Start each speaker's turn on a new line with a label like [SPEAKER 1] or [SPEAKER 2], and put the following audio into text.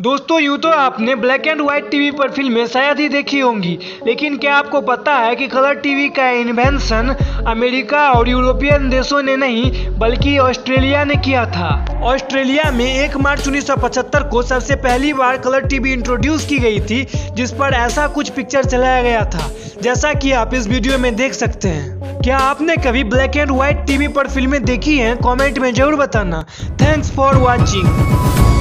[SPEAKER 1] दोस्तों, यूँ तो आपने ब्लैक एंड व्हाइट टीवी पर फ़िल्में शायद ही देखी होंगी, लेकिन क्या आपको पता है कि कलर टीवी का इन्वेंशन अमेरिका और यूरोपियन देशों ने नहीं, बल्कि ऑस्ट्रेलिया ने किया था। ऑस्ट्रेलिया में 1 मार्च 1975 को सबसे पहली बार कलर टीवी इंट्रोड्यूस की गई थी, जिस पर ऐसा कुछ पिक्चर चलाया गया था, जैसा कि आप इस वीडियो में देख सकते हैं। क्या आपने कभी ब्लैक एंड व्हाइट टीवी पर फ़िल्में देखी हैं? कमेंट में ज़रूर बताना। Thanks for watching